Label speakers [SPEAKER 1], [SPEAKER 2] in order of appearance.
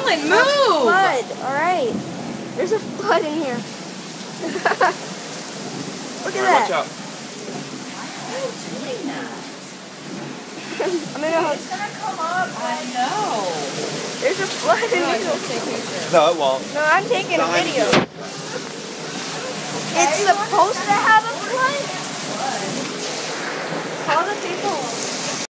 [SPEAKER 1] Dylan, move!
[SPEAKER 2] Flood. All right. There's a flood in here. Look at
[SPEAKER 3] Watch
[SPEAKER 2] that.
[SPEAKER 3] out.
[SPEAKER 2] I'm gonna hotel.
[SPEAKER 1] It's gonna come up. I know.
[SPEAKER 2] There's a flood in
[SPEAKER 1] no,
[SPEAKER 2] here.
[SPEAKER 3] No, it won't.
[SPEAKER 2] No, I'm taking a video. It's supposed to happen.